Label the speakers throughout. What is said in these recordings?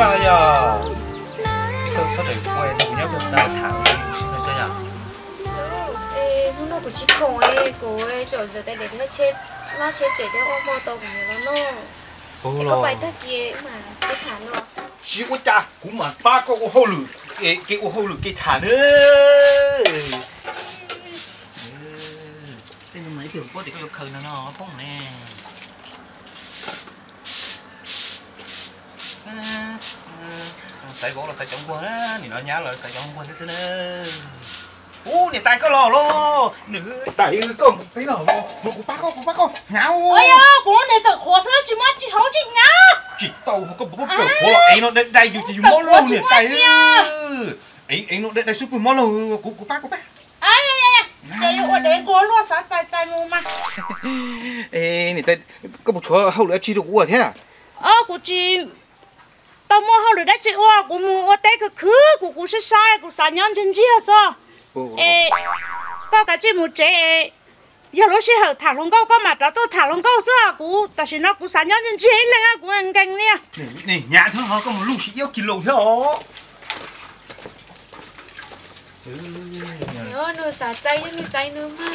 Speaker 1: một con trai à cái câu sao để quay đâu nhớ được ta thả đi xin là chơi à
Speaker 2: 에, 누나 그 시콩에 고에 저 저 때 내가 체 마셔 제대 어머 또 그냥 너
Speaker 1: ô
Speaker 2: 이거 bài thơ kia mà sẽ thả nó
Speaker 1: chỉ có cha cũng mà ba con có hô lử cái cái có hô lử cái thả nữa tên mấy thường có thì có khơi nó nó không nè tay bố là sai chống quân á nhìn nó nhá là sai chống quân thế xin ơ u nhìn tay có lò lô nữ tay có tay lò. Lô một cú bác không cú bác không. Nhau
Speaker 3: ơi ơ của này tự khó sơ chỉ mất chỉ hấu chỉ nhá.
Speaker 1: Chỉ tàu không có bố à. cỡ khó là ấy nó đây đây dù chỉ dùng món lô nhìn tay ấy ấy nó đây đây super món lô cú cú bác cú bác
Speaker 3: ai ai ai đây là đến cố luôn sao chạy chạy mua mà.
Speaker 1: Ê này tay có một chỗ hậu nữa chỉ được uổng thế à?
Speaker 3: Ờ của chị 到幕后里的这我我木我带个去，我我是啥呀？我三年前去是。
Speaker 1: Ồ,
Speaker 3: 诶，个个这木这。有lúc sẽ hở thả lông câu có mặt đó tôi thả lông câu xưa cú ta chỉ nó cú sáng nhau trên chế lên á cú ăn canh nè
Speaker 1: nè nè nhà thằng họ có một lúc chỉ yêu kilo thế hả
Speaker 2: nhớ nữa xả chay nữa chay nữa mà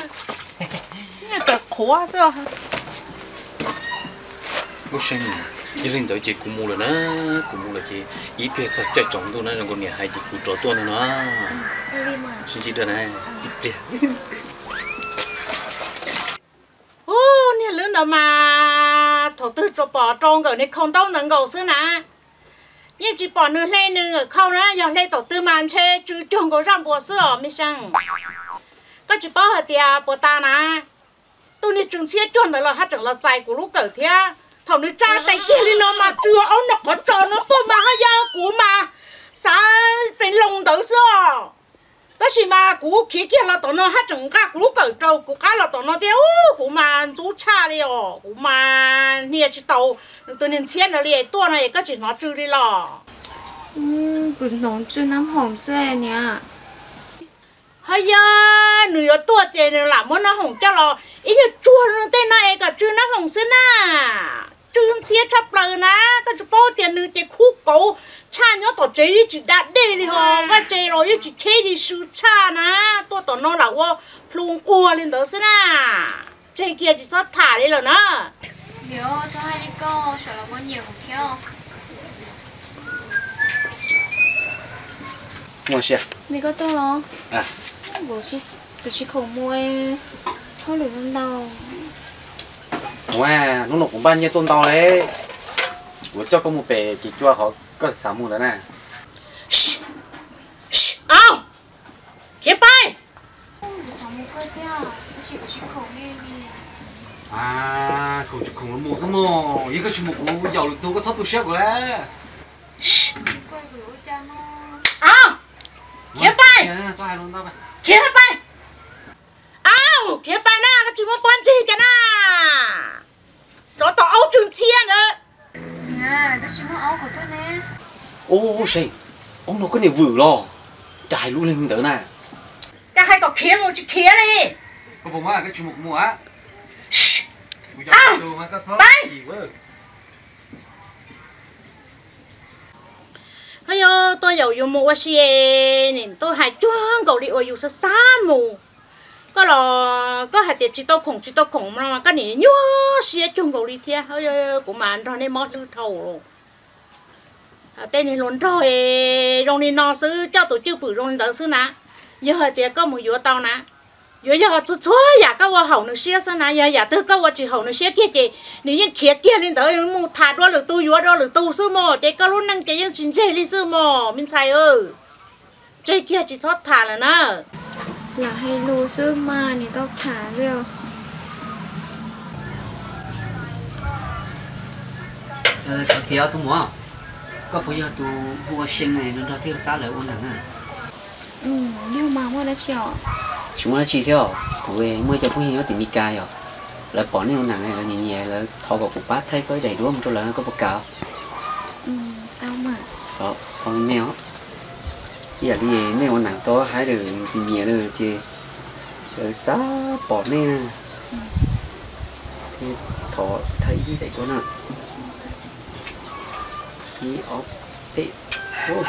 Speaker 3: nè cái khó xưa
Speaker 1: lúc sinh chỉ linh tới chỉ cũng mua rồi nè cũng mua rồi chỉ ít tiền sao chạy trống tôi nè là con nhà hai chị cũng trốn tôi nè nó xin chị đưa này ít tiền.
Speaker 3: ô nè lớn đó mà thổ tư cho bỏ trống rồi nè không đâu nâng gầu xưa nè nhưng chị bỏ nửa lên nửa khâu nữa giờ lên tổ tư màn chơi chứ trông có răng bùa sữa ở mi sang có chỉ bỏ hạt tià bùa ta nè tôi nè trứng xiết chuẩn rồi là hát chẳng là chạy của lúc cởi thế thằng nó cha tay kia đi nó mà chưa ông nó có cho nó tôi mà hay ra của mà. Sa bên lồng đầu sao đó chỉ mà cú kia kia là tụi nó hát chừng cả cú cởi trâu cú cá là tụi nó tiêu cú mà chú cha đi ồ cú mà nia chỉ tàu. Tụi nên chiến nó liền tua này cái chỉ nó chữ đi lò.
Speaker 2: Ừ cũng nó chữ nắm hồng xe nha
Speaker 3: hay à nửa tua tiền làm món nó hồng cho lò. Ý chua nó tên này cả chữ nắm hồng xe nà chứ xe chấp lời nè cái chú bao tiền nữa cái khu cổ cha nhớ tổ chế đi chỉ đạt đi đi họ và chế rồi chỉ chế đi sư cha nè. Tôi tổ nó là qua plung qua lên đó xin à chế kia chỉ cho thả đi rồi nè.
Speaker 2: Nhớ cho hai đi câu sợ là có nhiều không theo.
Speaker 1: Mua xe.
Speaker 2: Mày có tôi lo?
Speaker 1: À.
Speaker 2: Bố chỉ bố chỉ khẩu mua thôi được đâu
Speaker 4: wow nó nộp cũng bao nhiêu tôn tàu đấy. Của cho có một bể chỉ cho họ có sáu mùa đó nè
Speaker 3: Shh. Shh. ao kia bay
Speaker 2: sao mua cái kia bố chỉ bố chỉ khẩu nghe đi
Speaker 4: à không chịu không nó mua sao mua ý cái chuyện một cú giàu được tôi
Speaker 3: ao kia bay na cái chuyện muốn chi cho na. Đó tao áo trường chia nữa
Speaker 2: bố chỉ mua áo của tôi nè.
Speaker 4: Ô say ông nó có niềm vử lo. Chạy luôn lên tới nè
Speaker 3: cái hai cậu kia một chữ kia đi.
Speaker 4: Có bông á cái một mùa á.
Speaker 3: À, bay. hay yo tôi giàu dùng một xe nên tôi hay chuông cậu đi ôi dùng sa sa mù có là có hạt tiền chỉ tao khủng chỉ tao khủng mà cái này nhớ xe chung cầu đi thia ơi ơi của mà anh này mót lưu thầu rồi à tên này luôn rồi rồi này nó sư cho tổ chức bự rồi đỡ sư nè nhớ hạt tiền có một vừa tao nè giờ giờ chú chúa ya có vào hậu nó xe sao nè giờ giờ tư có vào chỉ hậu nó xe kia chị nếu như kia kia lên tới mu thà đó là tu vừa đó là tu sư mò cái cái luôn năng cái những chính chơi đi sư mò mình sai ơi chơi kia chỉ thoát thà là nè
Speaker 2: là hay lô sơ ma này tóc thả rồi
Speaker 5: ờ tao chỉ mua có bây giờ tao mua sinh này nó thiếu sáu lời ôn nặng à?
Speaker 2: Ừ nhưng mà hoa đã chịu.
Speaker 5: Chúng nó chỉ theo về mới cho cũng nhiều thì mi cài rồi. Là bỏ nếu nặng này à, là nhẹ nhẹ là thọ vào cục bát thấy có đầy đủ không tôi là nó có bột cào
Speaker 2: ừ tao mà.
Speaker 5: Ờ con mèo giờ đi mèo nặng to hái được gì nhẹ được thì rồi xã bỏ nè thì thọ thấy gì đấy có nè thì ốp tệ ô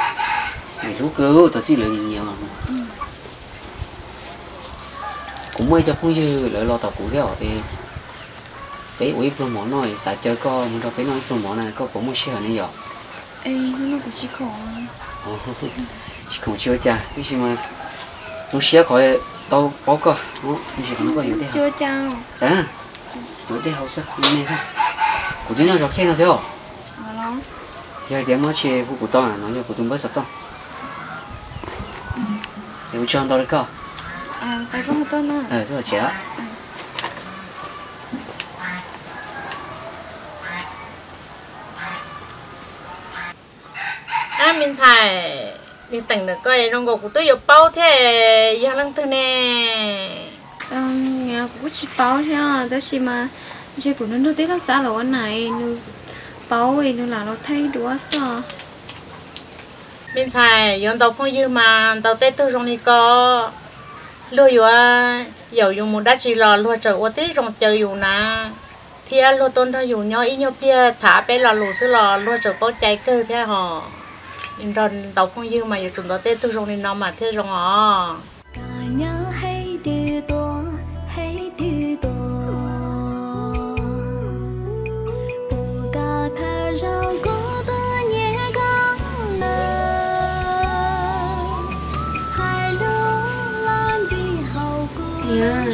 Speaker 5: mày lúc cơ tao chỉ là nhiều mà. Cũng mới cho cũng như lỡ lo tao cũng theo thì bé uống pro món này xả chơi co nhưng đó bé nói pro món này có cũng mua xe này rồi
Speaker 2: ê nó cũng chỉ có
Speaker 5: chỉ không chưa cha cái gì mà nó xe khỏi tao bỏ co nó chỉ không có nhiều đấy
Speaker 2: chưa chào
Speaker 5: dạ nhiều đấy hậu sao nghe thôi của chúng nhau rồi khen nào theo
Speaker 2: ờ nó
Speaker 5: giờ điểm nó chơi phụ của tao à nó cho của tôi mới sắp tao nếu cho tao được cơ
Speaker 2: à phải có một tên à
Speaker 5: ờ rất là trẻ
Speaker 3: à mình xài đi tỉnh được coi trong gục của tôi yêu bao thế? Giờ lăng tư nè.
Speaker 2: Nhà cũng chỉ báo theo đó chỉ mà chỉ của nó tới nó xã là cái này nó báo ấy nó là nó thay đũa sao
Speaker 3: mình xài yon tàu phong dư mà tàu tết tôi trong đi lúa yêu à dầu dùng một đắt chỉ lò lúa chờ ô tết trong chờ dùng nè thì à lúa tôn thôi dùng nhau ít nhau bia thả bé lò lúa sữa lò lúa chờ bao cháy cơ thế họ inron tàu phong dư mà dùng chúng tàu tết tôi trong đi nó mà thế
Speaker 6: bù cả thà rau có
Speaker 2: à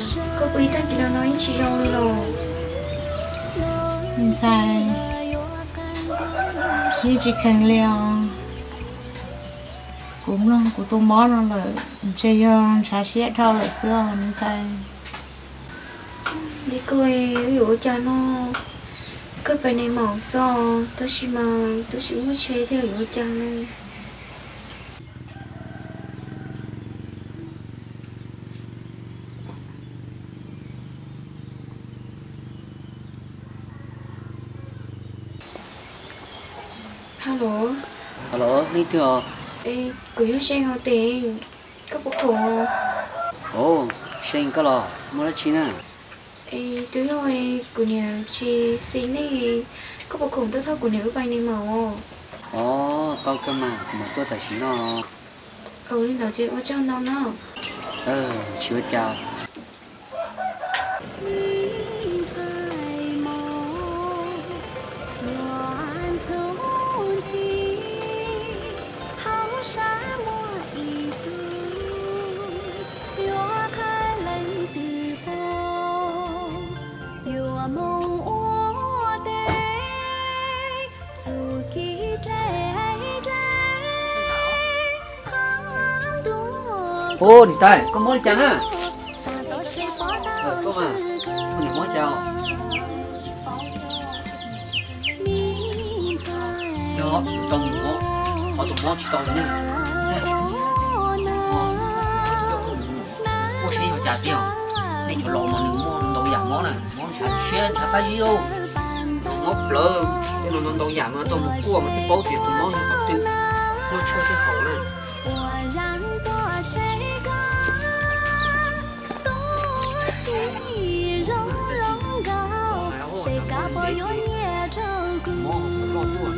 Speaker 2: quý ta kia nó nói chỉ trong đi rồi.
Speaker 3: Mình xài như chỉ cần liều cũng là của tôi món nó là chơi trà sữa thau là xưa mình xài.
Speaker 2: Đi coi ví dụ cho nó cái bài này màu so tôi chỉ mà tôi chỉ muốn chơi theo dụ cho nó. Hello,
Speaker 5: alo đi thừa
Speaker 2: ê, cứ xem họ tiền. Có bộ cổ
Speaker 5: ồ sinh cái lò. Mua đất chín à.
Speaker 2: Ê, tôi hỏi của nhà chị xin đi Có cổ tôi thao của nhà bài này màu.
Speaker 5: Ồ tao cơ mà mà tôi tài chính nó.
Speaker 2: Ừ, nên đó chị có cho nó nó.
Speaker 5: Ờ chưa chào
Speaker 6: 好沙漠一度，越开冷的风，越梦我
Speaker 5: nó chỉ tôi nữa mua xe trả tiền nên chỗ lộn mà nếu mua đồ giảm món này món sản xe chả bao nhiêu ngốc lơ cái nó đồ giảm mà tôi một cua mà cái bố tiền tôi món nó còn tự nó chơi cái hậu này
Speaker 6: Hãy subscribe cho kênh Ghiền Mì Gõ
Speaker 5: Để không
Speaker 6: bỏ lỡ những video hấp dẫn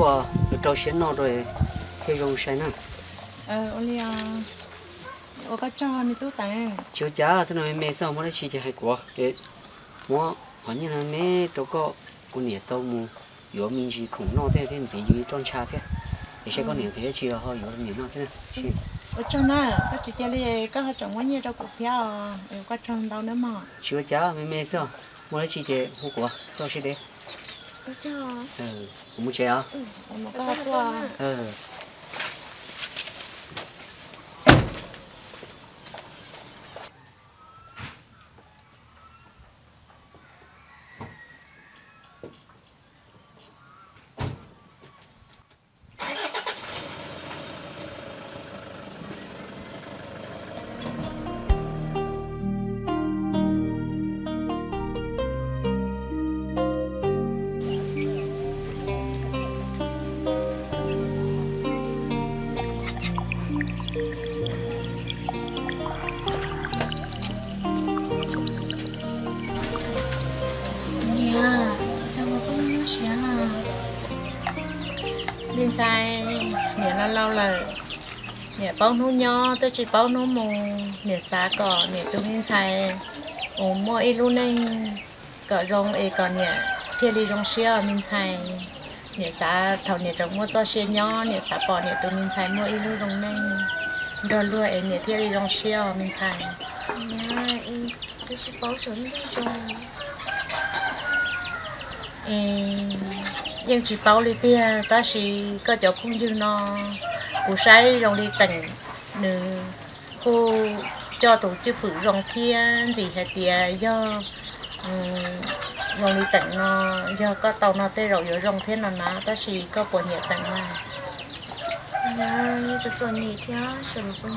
Speaker 5: chua trâu xén nó rồi theo dùng xén nè
Speaker 3: ờ ô lia ô có cho ni tu tàn
Speaker 5: chiếu giá thế nào mẹ sao mới chỉ cho hai quả để mua có như là mẹ đâu có con nhẹ tao mua yếu mình chỉ khủng nó thế thế gì yếu trong cha thế. Thì sẽ có niệm thế chỉ là họ yếu niệm nó thế này.
Speaker 3: Ô cho nó có chỉ cho lia có họ trồng quá nhiều rau củ theo có trồng đâu nữa mà.
Speaker 5: Chiếu giá mẹ mẹ sao? Mới chỉ cho hút quả sao sẽ đấy
Speaker 2: có cho
Speaker 5: ừ. Muốn chơi à
Speaker 3: một cái hoa.
Speaker 5: Ừ
Speaker 3: bên sai nè là lâu là nè bao nô nho tôi chỉ bao nô mù nè xa cỏ nè tôi bên sai ồ mua ít luôn nên cỡ rong ấy còn nè thiên lý rong xia bên sai nè xa thầu nè trồng mua to xia nho nè xa bỏ nè tôi bên sai mua ít luôn rong nên rồi luôn ấy nè thiên lý rong xia bên sai
Speaker 2: em tôi chỉ bảo chuẩn đi cho
Speaker 3: nhưng chỉ bảo lý tia, ta chỉ có cho cũng như nó cụ sai rong đi tỉnh nữ cô cho tổ chức phụ rong kia gì hết tia do ừ, rong đi tỉnh nó do có tàu nó tê rồi ở rong thế nó nó ta chỉ có bộ nhiệt tỉnh mà.
Speaker 2: Nhà như tôi cho nhị theo sợ là có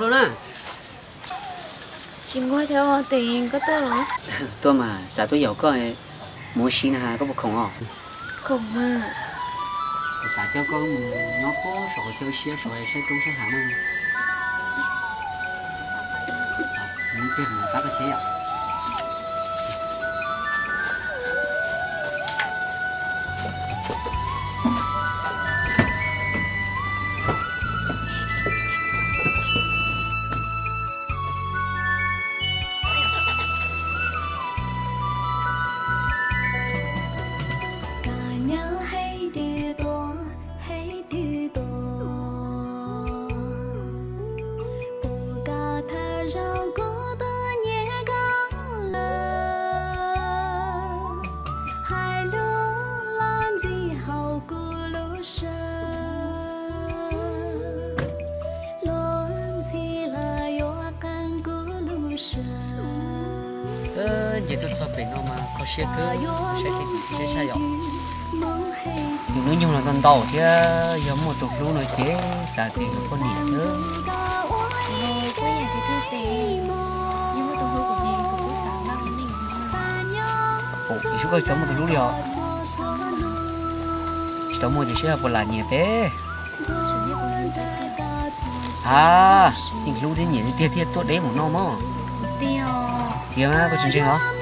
Speaker 5: luôn á.
Speaker 2: Chỉ ngồi theo tiền có tới rồi
Speaker 5: tôi mà sao tôi giàu có mua xin hà có một không không
Speaker 2: không mà.
Speaker 5: Sao cho có nó có rồi chơi xe rồi sẽ trúng sẽ hẳn mà. Muốn biết mà phát cái thế à xe cứ sẽ sao vậy thì nói chung là con tàu thì giống một tục con nữa
Speaker 2: rồi cái nhà thì thu tiền của nhà cũng có sẵn đó mình.
Speaker 5: Ồ thì chúng tôi sống một tục lúa rồi sống một thì sẽ là là nhẹ thế à những lúa thế nhẹ thì tiệt tiệt tốt đấy một non mà tiệt mà có chuyện gì hả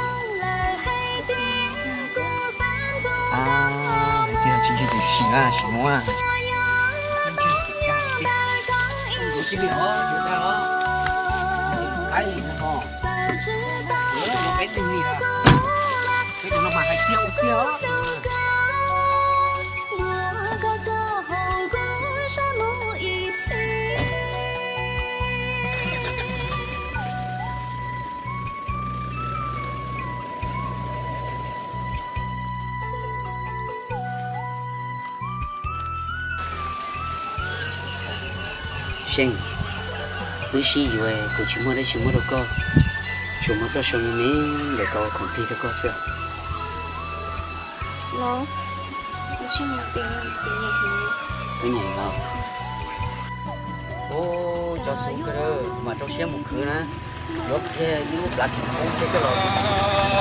Speaker 5: à à cái gì đó chúng ta đó cái gì đó nhớ một cái tình gì à cái nó sinh mới xí dù ấy của chúng mua đấy chúng mua đâu có chúng mua cho chúng mình để có công ty cái cơ sở
Speaker 2: nó nó xin một tiền tiền nhẹ hơn
Speaker 5: tiền nhẹ không ô cho xuống cái đó mà trong xe một khứ nè lúc kia như lúc lạnh không cái cái lò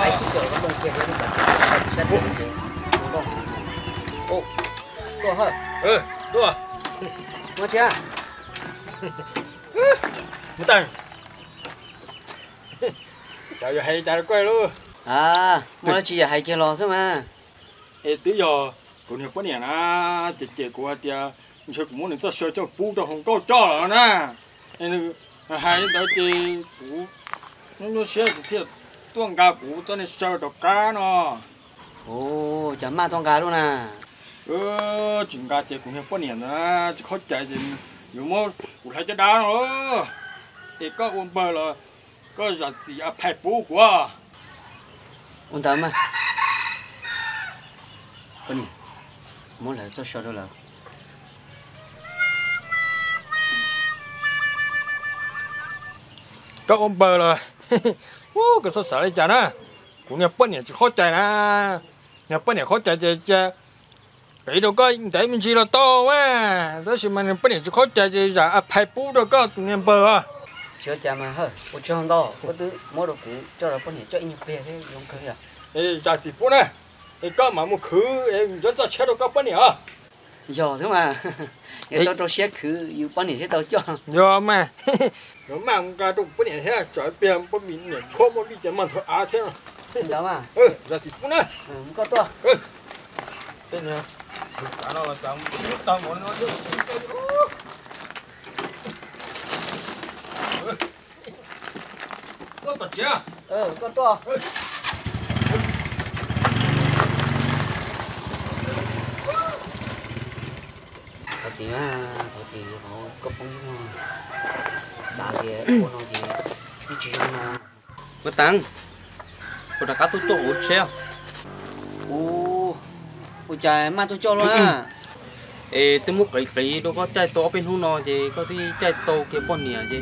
Speaker 5: ai cũng sợ cái bên kia cái lúc lạnh sẽ buồn chứ đúng không ô đùa
Speaker 7: hả ừ đùa
Speaker 5: mà chưa
Speaker 7: 못당 cháu giờ hay cháu quay luôn.
Speaker 5: À mà chỉ giờ hay kia lo sao mà.
Speaker 7: Ê tí giờ tụi này quá nè na chị chị của anh tia chơi cũng muốn nên cho chơi cho phú cho hồng có cho rồi nè. Nên hai đứa chị bú nó sẽ thì thiệt tuôn cá bú cho nên chơi được cá nó.
Speaker 5: Ồ chả ma tuôn cá luôn à.
Speaker 7: Ừ, ờ chúng ta thì cũng hiểu quá nè na chỉ khó chạy thì 有么我还在打咯，一个我们了，个日子也排不过。
Speaker 5: ôn tấm à con đi muốn là cho sợ đâu là
Speaker 7: các ông bờ là ô cái số sợ đấy chả nè cũng nhà bận nhà chỉ khó chạy nè nhà bận nhà khó chạy chạy chạy cái đâu có để mình chỉ là to quá. Đó là mình bận nhà chỉ khó chạy chạy giờ à phải bù đâu có tụi nhà bờ à.
Speaker 5: Sợ chả mà hơ một chỗ không đó có thứ mua đồ cũ cho là con này cho anh về thế không cười à
Speaker 7: ê giờ chỉ bù nè. Ê có mà một khứ em rất là chết đâu có bận nhà à.
Speaker 5: Giờ thế mà. Người ta cho xe khứ yêu con này thế đâu cho.
Speaker 7: Giờ mà. Rồi mà ông ca đâu bận nhà thế là trời biển bận bị nhà chua bận bị chém mà thôi à thế à.
Speaker 5: Đó mà.
Speaker 7: Ừ giờ chỉ bù nè.
Speaker 5: Ừ, không có to
Speaker 7: thế nè cả nó là tao tao muốn nó chứ nó tao chưa
Speaker 5: ừ có to có gì mà có gì mà có phong mà sao thì con nó gì cái mà
Speaker 8: Bất tăng. Cô đã cá tôi tổ xe.
Speaker 5: ô ôi trời mà tôi cho luôn à
Speaker 8: Ê, tôi muốn cái cái đâu có chạy to bên hông nó gì, có ที่ chạy to cái bọn nè gì.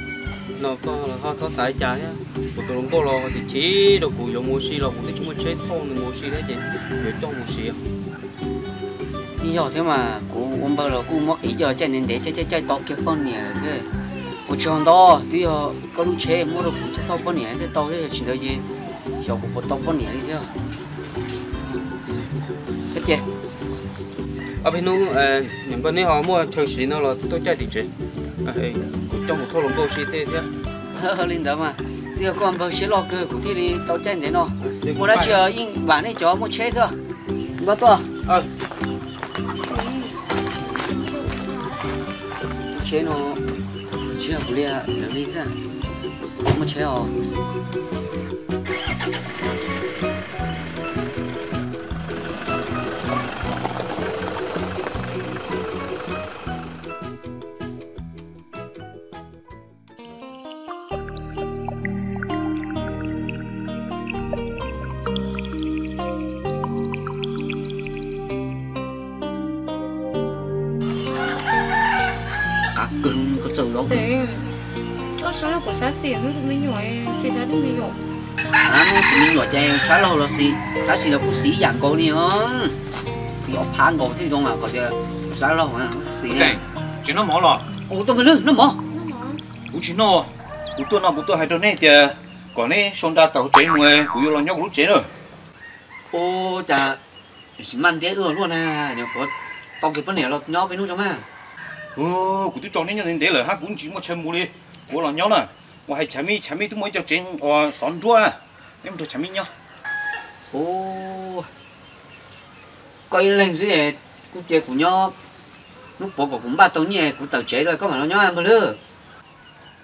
Speaker 8: Nó có là họ có sai trả nhá. Cô tôi không có lo thì chỉ đâu cũng dùng mua xí lo, cũng tôi chỉ mua chế thôn mua xí đấy chứ. Để cho mua xí.
Speaker 5: bây giờ thế mà cô ông bà là cô mất ý giờ chạy nên để chạy chạy chạy tao cái con nè thế cô chọn đó bây giờ có lúc chế mua được chạy tao con nè thế tao thế chuyện đó gì giờ cô bắt tao con nè đi theo thế chứ
Speaker 8: Ở bên hông, những con này họ mua chơi xí nó là tôi. À, ê, cũng trong một thôn lồng câu xí thế thế.
Speaker 5: linh đó mà giờ con bà sẽ lo cơ của thế đi tao chạy đến nó mua đã chờ in bản này cho mua chế thôi bắt to
Speaker 8: Ờ,
Speaker 5: chế nó chế là bùi là đi ra mua chế à Có
Speaker 2: số là của xã xỉa nó cũng mới nhỏ Xỉa xã đi mới nhỏ
Speaker 5: à nó mình nhỏ chơi xóa lâu rồi xí cái gì là cũng xí dạng cô hơn thì ở phán ngồi thì trong mà có thể xóa lâu mà
Speaker 7: đây
Speaker 5: này
Speaker 7: chỉ nó mỏ lò
Speaker 5: ô tôi cái lư nó mỏ
Speaker 7: cũng chỉ nó cũng tôi nó cũng tôi hay cho nên thì còn này xong ra tàu chế mùa cũng yêu lo nhau cũng chế rồi.
Speaker 5: Ô chả xí man thế rồi luôn à. Nếu có tao cái vấn đề là nhỏ với nó cho mà
Speaker 7: ừ cũng tôi cho nên nhân để là ha cũng chỉ một chân mùa đi của lo nhau nè mà hay chả mi chả mi tôi mới cho chế ờ són chua à. Em tôi chả mi nhau
Speaker 5: ô coi lên dưới cũng chơi của nhỏ lúc bỏ cũng ba tấn nhẹ cũng tàu chế rồi có mà nó ăn bơ lư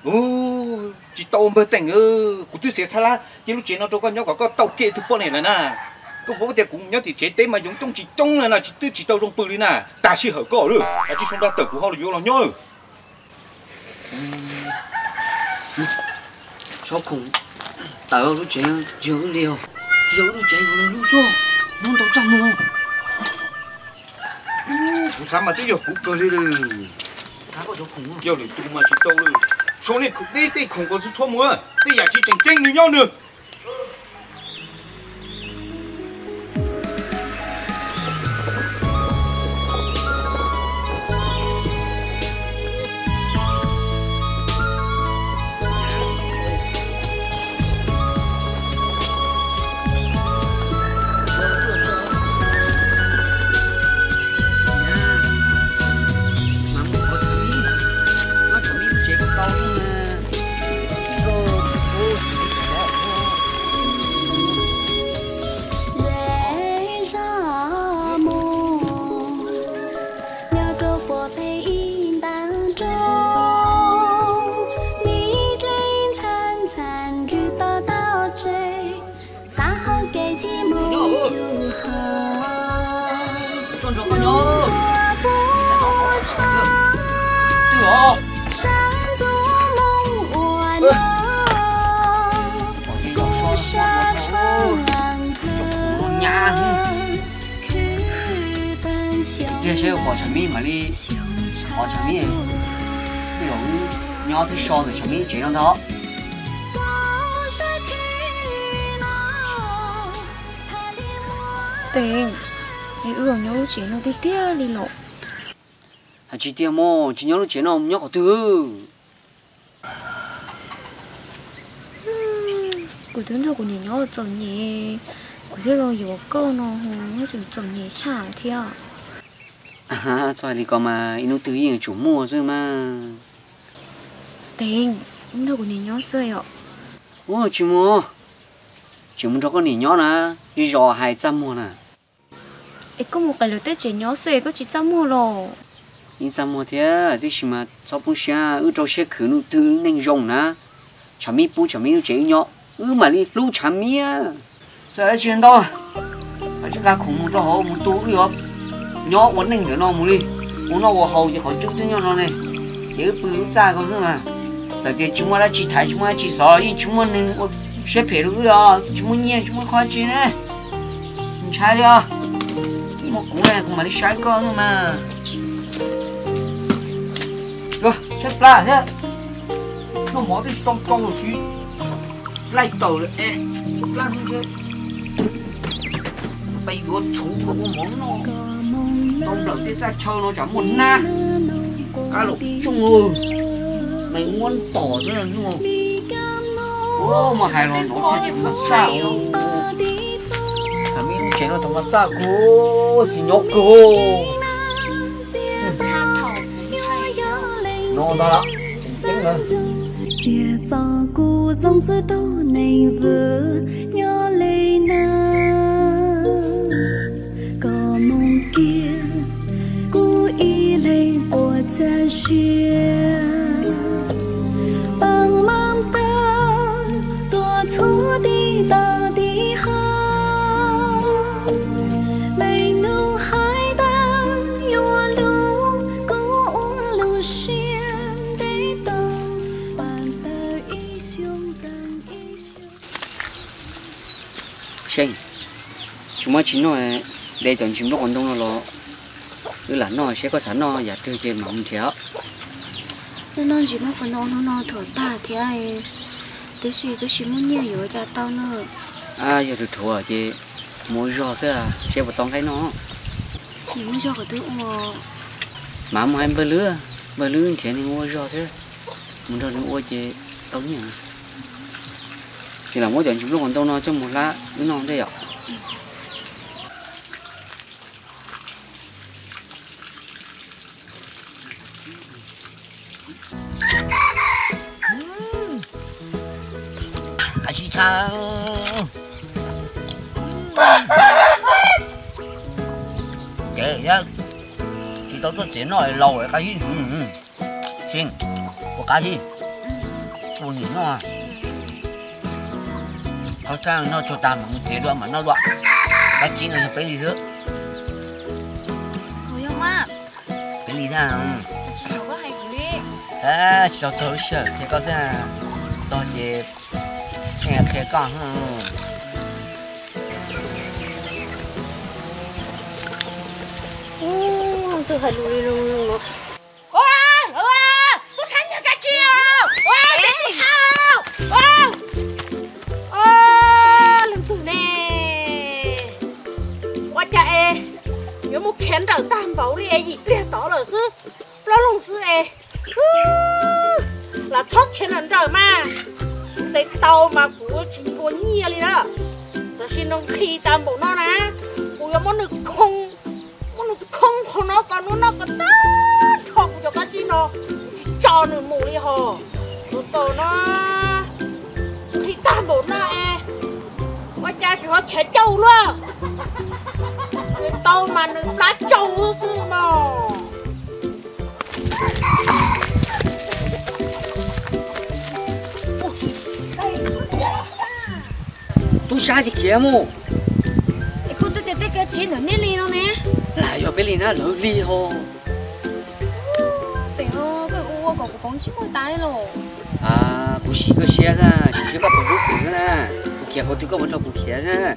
Speaker 7: ừ chỉ tàu mới tỉnh ừ cũng tôi sẽ xa la chỉ lúc chế nó cho con nhau có có tàu kia thứ bọn này là nè có bố thì cũng nhớ thì chế tế mà dùng trong chỉ trong là chỉ tôi chỉ tàu trong bự đi nè ta chỉ hở cỏ rồi à chỉ xong ra tàu của họ là vô lo nhau
Speaker 5: cho cùng tao lúc chế giữ liều. Giữ lúc chế rồi lúc số nó đâu trăm luôn
Speaker 7: cũng sao mà tôi giờ cũng cười đi rồi
Speaker 5: cá có chỗ cùng không
Speaker 7: giờ thì tôi mà chỉ rồi số này cũng đi đi không có số số mua đi giờ chỉ tranh tranh với nhau
Speaker 5: con
Speaker 6: nó
Speaker 2: Tình Ý ưởng nhớ lúc nó tí tía lộ.
Speaker 5: Hà chị tía mô Chị nhớ lúc chế nó nhớ có tư
Speaker 2: Cô tướng đâu của nhìn nhớ chồng nhì Cô sẽ lo hiểu câu nó Nó chồng chồng nhì chả thế
Speaker 5: à. À, trời thì còn mà, nó tứ gì chủ mua rồi mà.
Speaker 2: Tình, cũng đâu của nhìn nó sơi ạ
Speaker 5: ô chủ mua, chủ mua cho con nỉ nhớ nè, như giò hai trăm mua nè,
Speaker 2: ấy có một cái lượt tết chỉ nhớ sơi có chỉ trăm mua rồi
Speaker 5: như trăm mua thế, thì chỉ mà sau bún xe, ư trâu xe khử nu từ nên nè, chả mi bún chả mi chế nhớ, ư mà đi lu chả mi à, giờ chuyện đâu, ở chỗ cái khủng cho họ một tú đi không, nhớ vẫn nên nhớ nó một đi, muốn nó vào hậu thì họ chút tới nhau nó này, nhớ bự ra có gì mà giờ cái chúng ta đã chỉ thấy chúng ta chỉ sợ nhưng chúng ta nên sẽ phải được rồi chúng ta nghe chúng ta khó chịu nè mình sai đi à một cú này cũng mà đi sai con thôi mà rồi chết la thế nó mở cái trong trong rồi xí lại tàu rồi ê la không thế bây giờ chủ của con món nó trong đầu tiên ra chơi nó chẳng muốn na. Cá lục chung rồi mày muốn tỏ ra là đúng không ô mà hài lòng nó thì mà sao. thằng mình chế nó thằng mà sao cô thì nhóc cô. Nó đó là chính là
Speaker 6: Chia cho cô dòng suối tô này vừa nhớ lấy na Có mong kia cô y lấy của cha xia ta
Speaker 5: chỉ nói để chọn chim nó còn đông nó cứ là nó sẽ có sẵn nó giả tư trên mà không chéo
Speaker 2: nên nó chỉ nó còn nó nó nó thở ta thế ai tới gì tới chỉ muốn nhiều rồi cho tao nữa
Speaker 5: à giờ được thua chứ mua rau sẽ à sẽ một tông cái nó
Speaker 2: những cái cho cái thứ mà
Speaker 5: mà mua em bơ lứa bơ lứa thì nên mua rau thế muốn nên mua chứ tao nhỉ thì là mỗi chọn chim nó còn đông nó cho một lá nó non thế ạ sao Chị ra Chị tao tôi chuyển lại rồi cái gì? Ừ, ừ. Xin. Có cái gì? Cô nhìn nó à Có sang nó cho ta mà một chế đoạn mà nó đoạn. Bác chính là phải gì nữa Thôi không ạ. Phải gì ra không Sao chú có hay cũng đi? À, sao chú sợ Thế có ra. Sao chị nghe thế con tôi hơi lùi
Speaker 2: lùi lùi lùi.
Speaker 5: Oa, oa, tôi sáng như
Speaker 2: cá chia Oa, cái tôi sao Oa
Speaker 9: Oa, lần tử nè. Oa chà ê. Nhớ một khiến trở tam bảo
Speaker 2: đi
Speaker 5: ê gì Bia tỏ lỡ sư. Lo lông sư Là chót khiến lần mà. Tới tàu mà ชินตัวเงี้ยเลยนะแต่ชินต้องขี่ตา
Speaker 2: มบอก
Speaker 3: น้อนะกูยังมันหนึกคงมันหนึกคงของน้อตอนนู้นน้อก็ต้าชอกกูจะกัดจีนอจอหนึ่งหมูเลยฮอตัวโตนะขี่ตามบอกน้อแอว่าจะชอบเาแขนเจ้าล่ะเจ้ามันหปลาเจ้าสู้นอ
Speaker 5: tu sai thì kia mu
Speaker 2: cô tôi tết cái chuyện nó nên đi nó nè
Speaker 5: là giờ bé liền á lỡ li ho
Speaker 2: ho cái u còn của bóng chim tay rồi
Speaker 5: à bố sĩ cái xe ra sĩ sĩ có bố bố cái nè bố kia có thứ có vấn đề bố kia ra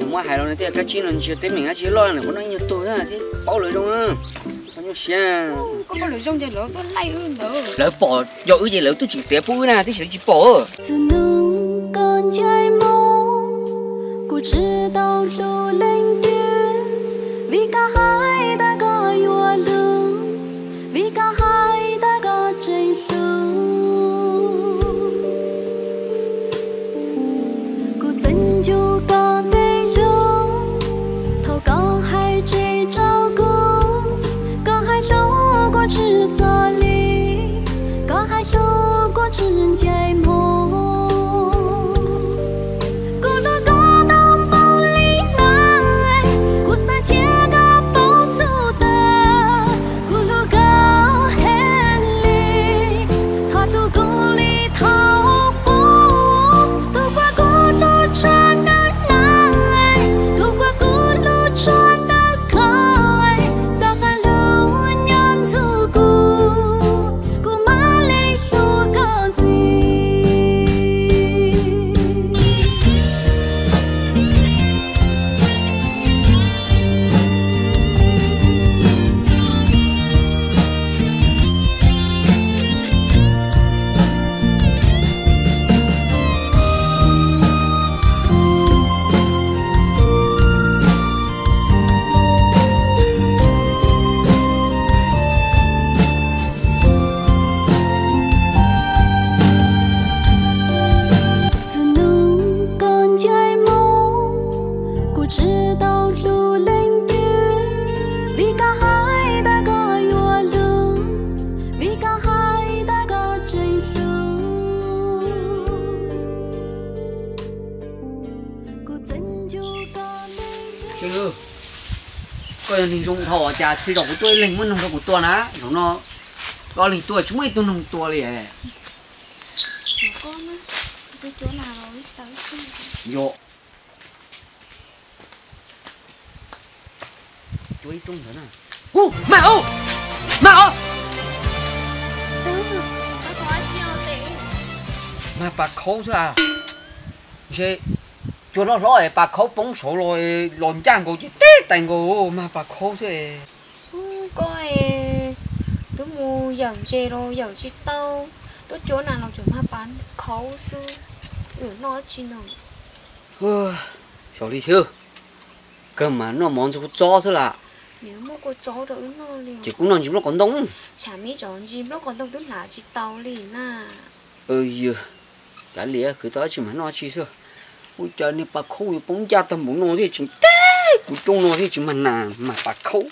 Speaker 5: bố mà hai lần này cái chuyện nó chưa tới mình á chỉ lo là bố nói nhiều tuổi ra thế bao lời trong á bao nhiêu xe
Speaker 2: có bao lửa trong trời lửa tôi lay hơn nữa
Speaker 5: lỡ bỏ dội gì lỡ tôi chỉ sẽ bố nè chỉ chỉ bỏ
Speaker 6: 直知道路
Speaker 5: 另一。Chỉ đọc của tôi linh muốn nông của tôi ná rồi nó có linh tôi chúng mày tôi nông tôi liền
Speaker 2: nào
Speaker 5: yo chuối trung nữa nè. Ô! Mẹ ô! Mẹ ô
Speaker 2: nó
Speaker 5: mà bà khâu thôi à? Chứ cho nó rồi bà khâu bóng sổ rồi lòn trang của chứ tết thành của mà bà khâu
Speaker 2: e mu dầu zero dầu chi tâu. Tôi chỗ nào nó chỗ mà bán khấu su ở ừ, nó chi nó
Speaker 5: cho đi chưa cơ mà nó món gì cũng cho thôi là.
Speaker 2: Nếu mà có cho đỡ nó liền.
Speaker 5: Chỉ cũng làm gì nó còn đông.
Speaker 2: Chả mấy chó gì nó còn đông tức là chi tâu liền à.
Speaker 5: Ừ giờ cả lẽ cứ tới chỉ mà nó chi xưa ui trời này bà khâu thì bóng da tầm bóng nó thì chỉ té. Của chúng nó thì chỉ mà nà mà bà khâu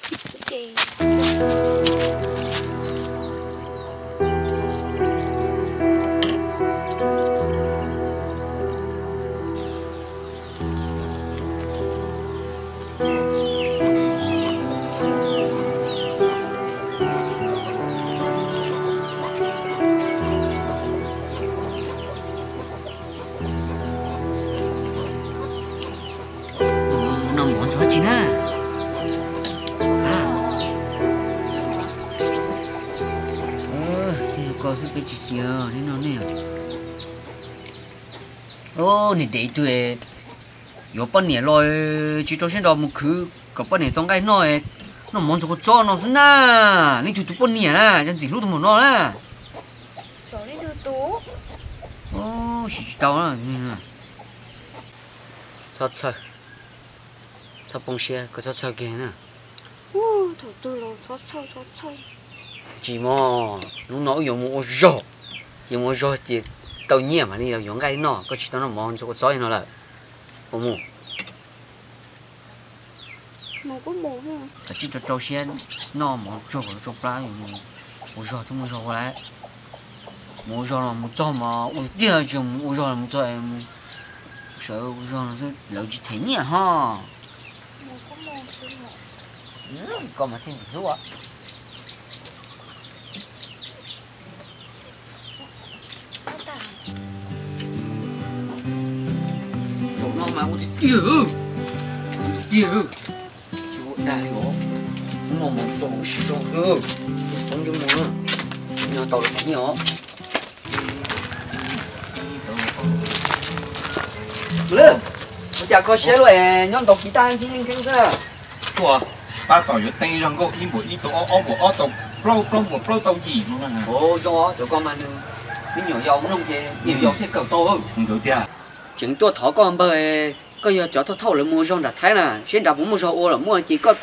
Speaker 5: xíu nên nó nè? Ô nè để tuổi có bao nhiêu rồi chỉ cho xem đó một cứ có bao nhiêu tông cái nói nó món cho cho nó xin na nên tụi tụi nhiêu nè chẳng gì lúc tụi nó nè.
Speaker 2: Số đi đưa tú.
Speaker 5: Ô chỉ tao nè nè. Thật sợ sao bông xe có sao sợ kia nè.
Speaker 2: U thủ tư lô chó chơi chó chơi
Speaker 5: chỉ mà nó nói dùng một rổ dùng một rổ thì tao nhẹ mà đi dùng cái nó có chỉ tao nó mòn cho có giỏi nó là bông mù.
Speaker 2: Nó có bố không?
Speaker 5: Chỉ cho trâu xe nó mòn rổ rổ ra dùng một một rổ thôi một rổ qua lại một rổ là một rổ mà đi ở trường một rổ là một rổ em. Sợ một rổ là lẩu chỉ thế nhỉ ha.
Speaker 2: Nó có bố chứ mà
Speaker 5: thêm thứ ạ
Speaker 2: nó
Speaker 5: mà một tiêu tiêu chú đại gỗ mà một chỗ sử dụng được trong chung nữa nhỏ tàu được nhỏ. Lên bây giờ có xe rồi nhóm tàu chỉ tan chỉ nên kêu ra
Speaker 1: tua ba tỏi yo tay rong go im bo i to o bo o to pro pro bo pro tao gì luôn nè
Speaker 5: ồ cho cho con mà mình nhỏ dầu không chê nhiều dầu thế cầu to hơn.
Speaker 1: Không được tia
Speaker 5: chừng tôi thọ con bơi có giờ cho thâu là mua rong đã thấy nè. Hiện tại cũng mua rau ô là mua chỉ có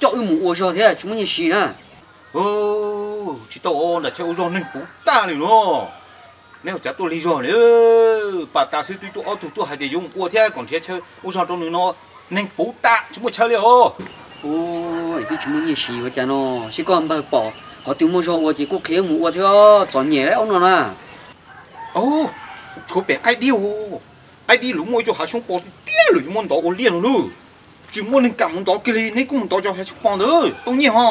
Speaker 5: cho yêu mua ô rau thế là chúng mình xì nè.
Speaker 1: Ô chỉ tao o là chơi rong nên bú ta này nó nếu chả tôi lý do nữa bà ta sư tôi tôi o tôi tôi hay để dùng qua thế còn thế chơi ô rong trong nó nên bú ta chúng mình chơi liệu
Speaker 5: ô. Thì chúng mình xì vậy nó chỉ con bơi bỏ có tiêu mua rau ô chỉ có khéo mua ô theo chọn nhẹ ông nó nè.
Speaker 1: Ô chỗ bé ai đi ô ai đi lúc mua cho hai xuống bỏ tiếc rồi muốn đó ô liền rồi chỉ muốn nên cảm muốn đó cái này nên cũng muốn đó cho hai xuống bỏ nữa. Tôi nhỉ ha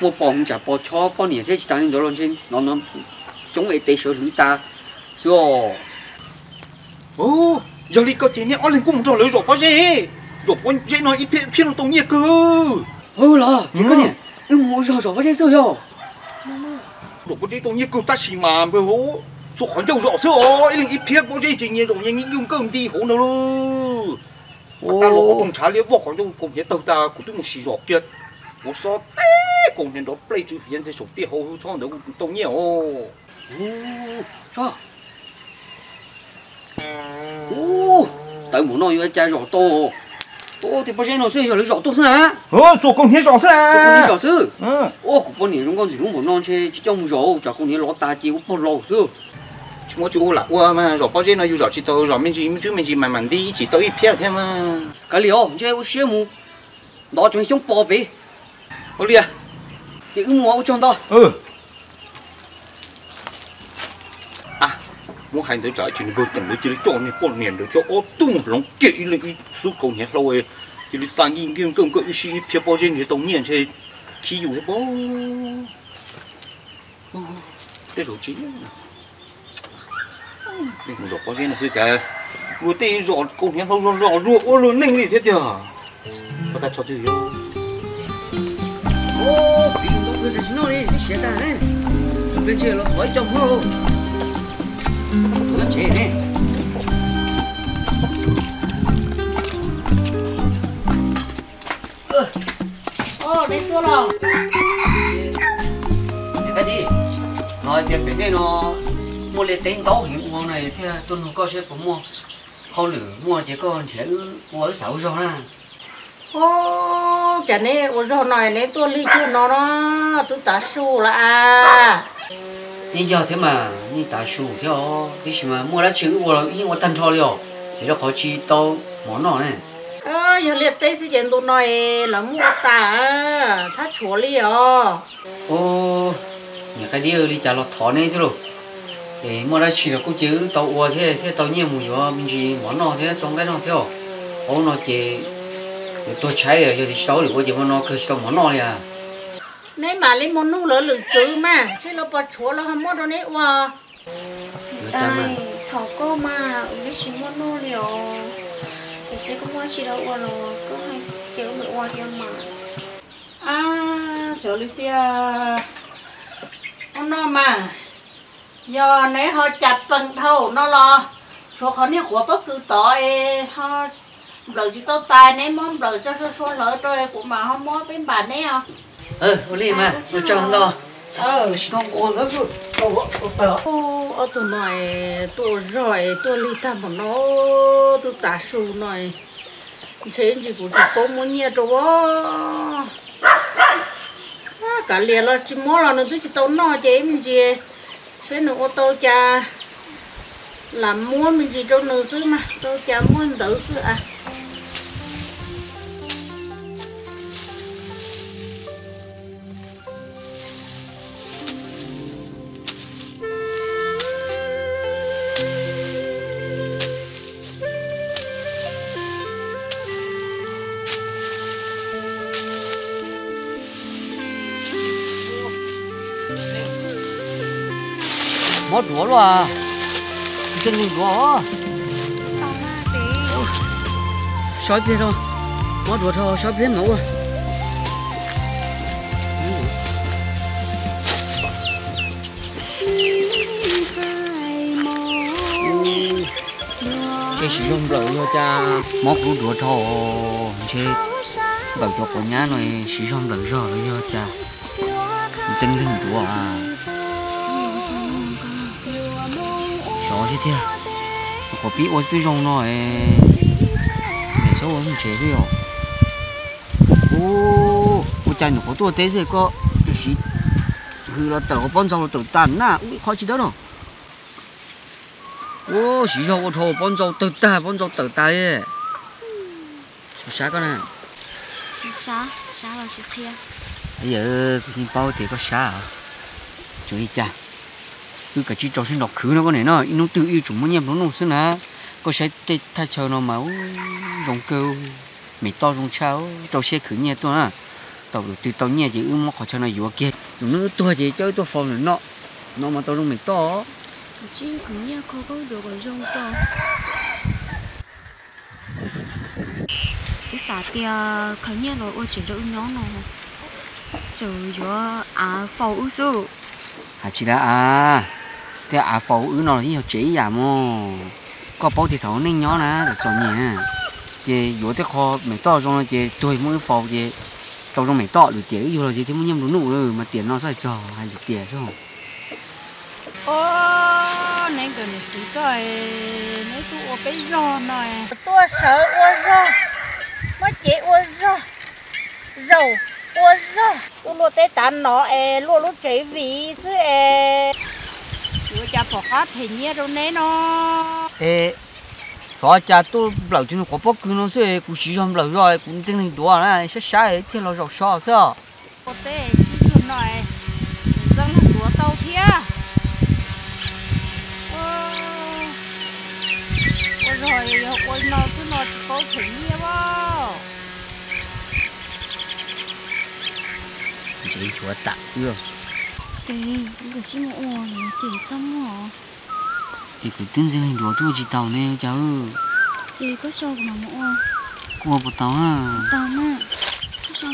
Speaker 5: mua bỏ không trả bỏ cho bỏ nhẹ thế chỉ tao nên đó luôn trên nó nó chúng ấy để sửa lưỡi ta. Rồi
Speaker 1: ô giờ đi có chuyện nhé anh cũng cho lưỡi rồi bao gì rồi bao gì nói ít phía nó tôi nhỉ cơ.
Speaker 5: Ừ là chỉ có nhẹ nhưng mua rau rau bao giờ sửa rồi
Speaker 1: rồi bao gì tôi nhỉ cơ ta chỉ mà bơ hố số khoản dầu rõ sữa ít ít phía bao gì chỉ nhỉ rồi nhỉ dùng cơm đi hố nào luôn ta lo cùng trả liệu bỏ khoản dầu cùng nhé tàu ta cũng tôi một xì rõ kia một số té cùng nhé đó play chữ hiện sẽ số tiền hố cho nó cũng tôi nhỉ ô.
Speaker 5: Cho. Ô tại muốn nói với cha rõ to. Ô thì bao giờ nó sẽ hiểu được rõ to sao
Speaker 1: ờ số cùng nhé rõ
Speaker 5: số con đi
Speaker 1: sao
Speaker 5: rõ sư
Speaker 1: ừ.
Speaker 5: Ô của con này chúng con chỉ muốn non chơi chỉ trong rõ cho con này lót ta chỉ có lót sư
Speaker 1: chúng có là qua mà rồi bao giờ nó yêu rồi chỉ tôi rồi mình chỉ chú mình chỉ mặn đi chỉ tôi ít phía thế mà
Speaker 5: cái liều không chơi xe mù đó chúng chúng bỏ bì
Speaker 1: ô liều
Speaker 5: thì cứ mua ô trong đó
Speaker 1: ừ à mua hàng tới trái chỉ nó từng lấy chỉ cho mình bốn miền được cho ô tung lòng kỹ lấy số cầu nhẹ lâu ấy chỉ lấy sang yên kiếm công cơ chỉ ít phía bao giờ thì tổng nhiên thì khi dùng hết bao đây rồi bao giờ nó sẽ cả vừa tê rồi công nhẹ lâu rồi rồi rồi ô rồi nên gì thế nhở bắt ta cho tôi vô.
Speaker 5: Ô thì nó cứ thế nó đi cái xe ta này bên trên nó thổi trong nó luôn. Nó chế này
Speaker 9: ô đến chỗ nào.
Speaker 5: Thì cái đi. Nói tiền bên đây nó mua lên tên tấu hiện ngon này thì tôi nó có sẽ cũng mua. Hậu lửa mua chỉ có sẽ ở sáu rồi nè
Speaker 9: ô chả nè ô rồi này nè tôi lý chú nó nó tôi ta su là à.
Speaker 5: Nhưng giờ thế mà nhưng ta su theo thì gì mà mua lá chữ mua là nhưng mà tan cho liệu thì nó khó chi tao món nào này.
Speaker 9: Ờ giờ liệt tây sự kiện tôi nói là mua ta ta chúa li à
Speaker 5: ô nhà cái đi đi trả lọt thỏ này thôi rồi thì ra chỉ được cũng chứ. Tàu ua thế thế tàu nhiều mùi vô mình chỉ món nó thế trong cái nó thế ô ô nó chỉ tôi cháy rồi giờ thì sáu được có chỉ món nó cứ sáu món nó à?
Speaker 9: Nãy mà lấy món nung lỡ lử chứ mà chứ nó bỏ chúa nó không mua đâu
Speaker 5: nãy ua.
Speaker 2: Tại thọ cô mà biết chỉ món nó liệu. Thì sẽ có mua chỉ đâu ua rồi cứ hay chữ bị ua thì mà.
Speaker 9: À sợ lúc kia nó mà giờ nãy họ chặt phần thâu nó lo. Số họ nãy của bất cứ tội họ lời chỉ tao tài nãy món lời cho số số lỡ rồi của mà họ mua bên bà nãy à.
Speaker 5: Ờ ô li mà tôi chọn đó.
Speaker 9: Ờ
Speaker 5: nó còn đâu tờ
Speaker 9: ô ô tụi này tôi rồi tôi đi thăm một nó tôi tả su này. Thế chỉ cũng chỉ có muốn nhẹ rồi á. Cả liền là chỉ mua là nó tôi chỉ tao nó chứ mình chỉ thế nó ô tô cha làm mua mình chỉ cho nữ sư mà. Tôi cha mua mình tự sư à.
Speaker 5: khó đùa loa chân
Speaker 2: nhìn đùa
Speaker 5: sói phía thôi khó đùa thôi sói phía mẫu à chế sử dụng cho cha móc rút rửa thò chế bảo cho con nhá này sử dụng rượu rồi cho cha. Chân hình rửa à. Thế thế có biết tôi tôi dùng nó để số ông chế thế rồi ô ô cha nó có tua thế rồi có gì hư là tàu con trong là tàu tàn na ui khó chỉ đó rồi ô chỉ cho ô thô con dâu tự ta con dâu tự ta ấy sao cái này
Speaker 2: chỉ sao sao là sự kia
Speaker 5: bây giờ cái bao thì có sao chú ý cha cứ cái chỉ cho xin đọc khứ nó có này nó nó tự yêu chúng muốn nhầm nó nông xưa nè có sẽ tê thay chờ nó mà rong kêu mày to rong cháo cho xe khứ nhẹ tôi à tàu từ tàu nhẹ chỉ ư mà khó cho nó vừa kia nó tôi chỉ cho tôi phòng nó nó mà tao rong mày to
Speaker 2: chỉ cũng nhớ khó có được cái rong to cái xả tia khởi nhớ rồi ôi chỉ được nhỏ nó chờ vừa à phao ư su
Speaker 5: à là à thế à phẫu ứ nó như chế giả mò có bao thì thấu nên nhỏ nè được chọn nhỉ chị vừa thế kho mấy to trong chị tôi muốn phẫu chị tao trong mấy to được tiền yêu là chị thì muốn nhầm đúng nụ rồi mà tiền nó sẽ cho hay được tiền chứ. Không
Speaker 3: ô nên cái này chỉ coi nếu tôi cái rò này tôi sợ ô rò mà chị ô rò rầu ô rò tôi lo té tàn nó ê lo lo chế vị chứ tôi cha bỏ cá thì nhé đâu nè nó.
Speaker 5: Ê có cha tôi cho nó có bao cứ nó sẽ cũng sử dụng bảo rồi cũng chân thành đùa này sẽ sai thì nó rau sao sao
Speaker 3: ô té xí luôn này. Dân không đùa tàu thia ô rồi ôi nó cứ nó chỉ có thỉnh nhé bao
Speaker 5: chị chúa tạ chưa
Speaker 2: tiền cái gì mà ôi chị chăm hả
Speaker 5: thì cứ tuân chân hình đùa tôi chỉ tàu nè cháu
Speaker 2: chị có sao mà mà ôi
Speaker 5: qua một tàu ha
Speaker 2: tàu mà có sao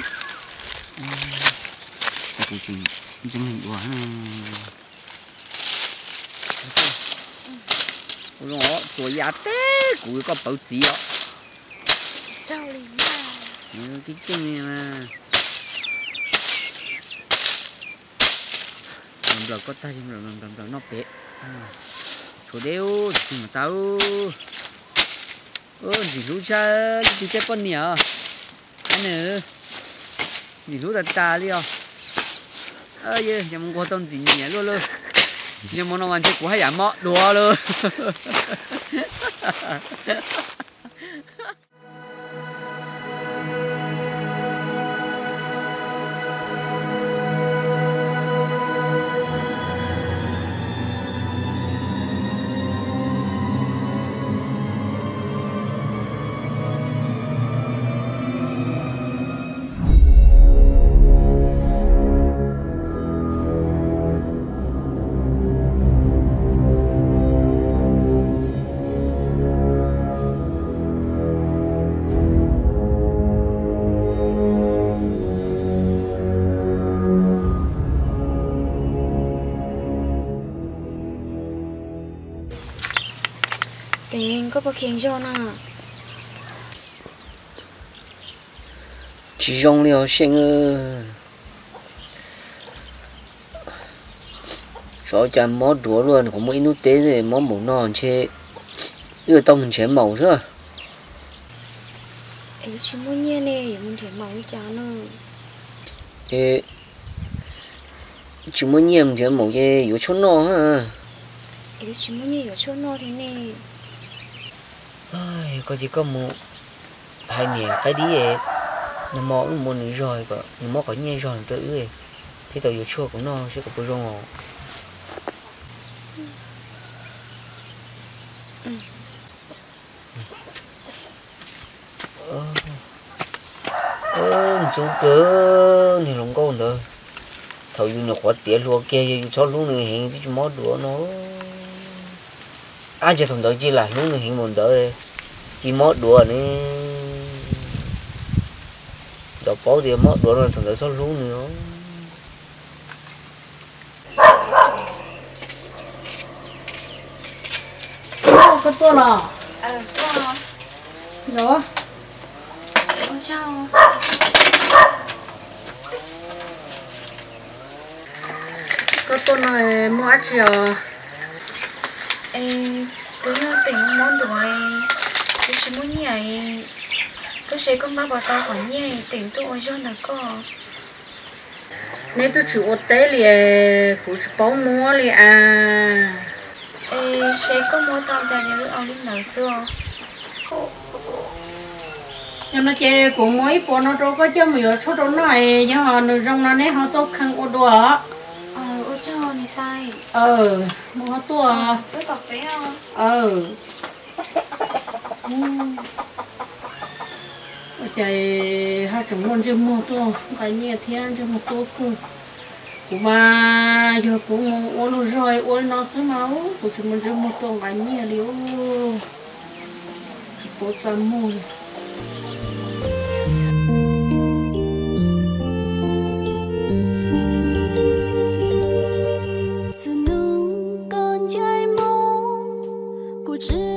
Speaker 5: cái chuyện chân hình đùa ha rồi tuổi già té cũng có bảo chỉ đó
Speaker 2: trao liền ra
Speaker 5: Nhớ cái này mà làm rồi có tay làm làm làm rồi nó bé chỗ đeo thì mà tao ơ gì lú cha gì cái con nhở anh nữa gì lú ta ta đi à? Ơ ye nhà mình có tông gì nhỉ? Luôn luôn nhà mình nó ăn của hai nhà mọ. Đùa luôn
Speaker 2: có khiến cho nè
Speaker 5: chỉ dùng liều sinh ơ cho cha mó đũa luôn có mỗi nút tế rồi mó mủ non chê. Đưa tông mình chém màu chứ.
Speaker 2: Ấy chỉ muốn nhẹ nè mình thấy màu cha nó.
Speaker 5: Ê. Chỉ muốn nhiệm chém màu chê yếu chốn nó ha
Speaker 2: ấy chỉ muốn nhẹ ở chỗ nó thế nè
Speaker 5: ai, có chỉ có một hai nè cái đi ấy. Nó mò cũng muốn nữa rồi cả nó mò có nhẹ rồi tự ấy. Thì tao yếu chua cũng nó sẽ có bữa rong ờ ờ chú cơ thì lòng con thôi thầu như nó có tiền luôn kia cho luôn này hiện thì chú mót đùa nó. Ai chỉ thằng đó chỉ là luôn này hiện một đời chỉ mót đũa này đó bỏ thì mót đũa là thằng đó cho lúc nữa.
Speaker 3: Cái tôi là
Speaker 2: ờ qua
Speaker 10: rồi
Speaker 2: ôi chào.
Speaker 10: Có tôi nói mua chưa
Speaker 2: ê tôi nhớ tỉnh món đồ muốn nhảy. Tôi sẽ con ba bà tao khỏi nhảy. Tỉnh tôi ôi cho nó có.
Speaker 10: Nếu tôi chịu ở tế thì cũng chỉ bảo mua thì à?
Speaker 2: Ê sẽ có mua tao ra nhớ ông đến nào xưa?
Speaker 10: Nhưng nó chơi cũng mới bỏ nó đâu có cho mình số đó này nhưng họ nửa trong nó này họ tốt khăn ô đùa.
Speaker 2: Ờ ôi cho này tay
Speaker 10: ờ mua họ tua
Speaker 2: tôi tập bé không
Speaker 10: ờ ở chạy hai chồng con chưa mua tua cái nhẹ thiên cho một tô cơ. Cũng giờ cũng ô lô rồi ô nó sớm máu của chúng mình chưa mua tua cái nhẹ liu bố cha mua
Speaker 6: 只能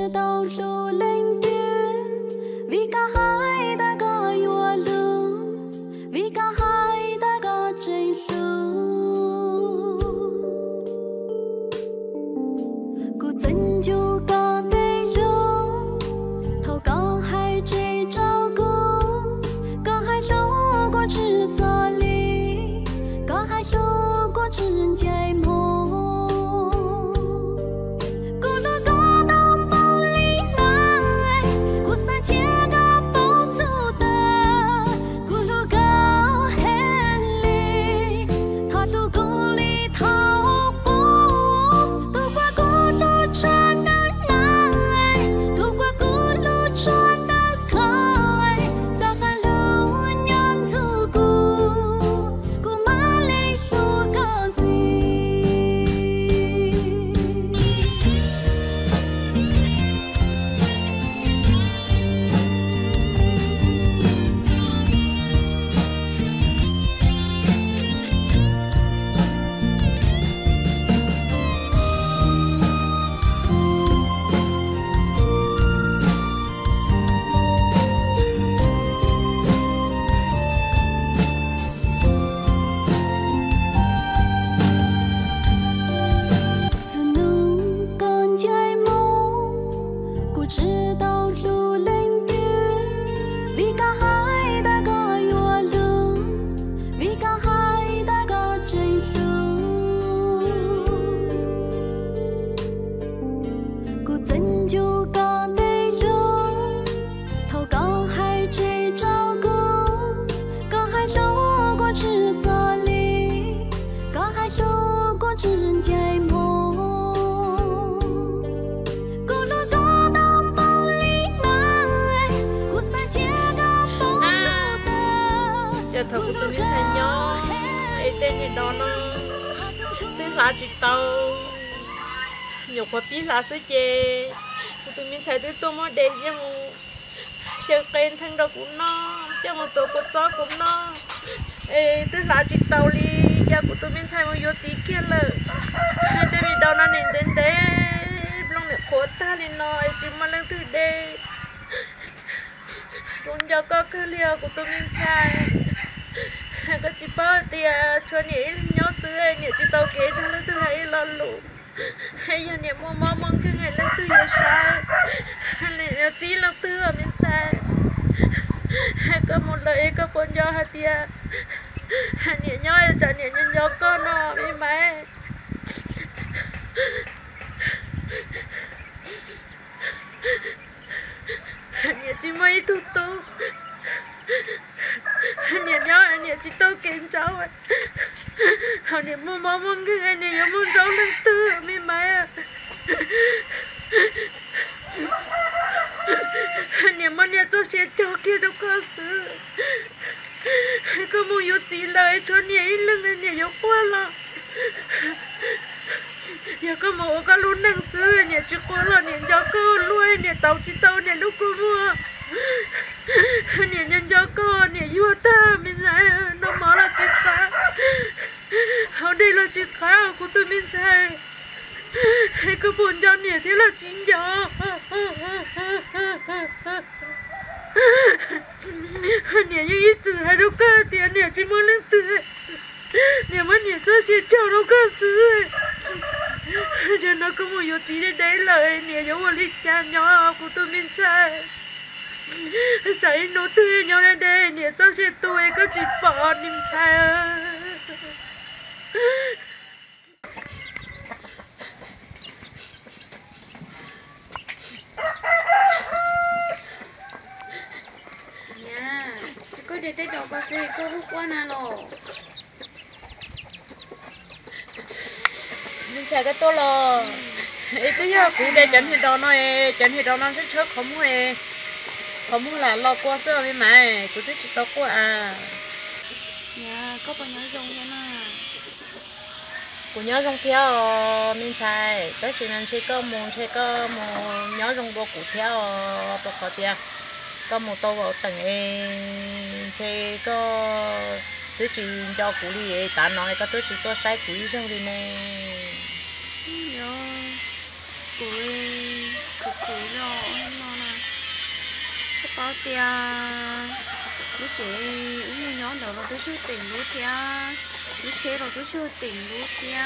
Speaker 10: sơ đâu cũng nó cho một tổ của chó cũng nó ê tên là chị tàu đi, giờ của tôi bên sai một vô chỉ kia là hai tên bị đau nó nên đến đấy lòng này khó ta đi nó chứ mà lên từ đây cũng giờ có cơ liều của tôi bên sai có chỉ bao tiền cho nhỉ nhớ xứ ấy nhỉ chỉ tàu kế ra lên từ hay lo lụ. Hay giờ nhỉ mua mong mong cứ ngày lên từ giờ sai nhỉ chỉ là từ ở bên sai có một lời có bốn do hạt tia. Nhẹ nhớ cho nhẹ nhân do con nó bị mày nhẹ chỉ mấy tu tu. Nhẹ nhớ nhẹ chỉ tao kiến cháu ấy họ nhẹ mua mua mua cái nhẹ nhỉ mua cháu lên tư mi mày à nhỉ cháu sẽ cho có sự có cái luôn năng sư nhà chỉ có là nhà cho cơ lui nhà tàu chỉ tàu nhà lúc cô mua nhà nhân cho cơ nhà vua ta mình lại nó mở là chỉ cá họ đây là chỉ cá của tôi mình sai hay có buồn cho nhà là
Speaker 3: nè như ít chữ hai đâu cơ tiền nè chỉ muốn lên từ nè mà nè cho chị cho đâu cơ, xứ cho nó có một yếu chí đến đấy lời nè giống một lịch nhà nhỏ của tôi mình sai sai nó tươi nhau lên đây nè cho chị tôi, có chỉ bỏ niềm sai
Speaker 2: nha đầu có xe có hút qua nào rồi
Speaker 3: mình chạy cái tôi lo ấy tôi giờ cũng để chân thì đó nó chân thì đó nó sẽ chớ không hề không là lo qua sữa với mày. Cũng thích chỉ tao qua à.
Speaker 2: Nha có bao nhiêu dùng nha nè
Speaker 3: cũng nhớ trong theo mình xài tới khi mình chơi có một chơi có một nhớ trong bộ cụ theo bộ khó tiền có một tô vào tầng em xe có tứ chỉ cho cụ đi ta nói có tứ chỉ có sai cụ đi xong đi nè.
Speaker 2: Nhớ cuối cuối cuối rồi nó là cái bao tiền lúc chế uống nhiều đầu nó tôi chưa tỉnh lúc kia lúc chế rồi tôi chưa tỉnh lúc kia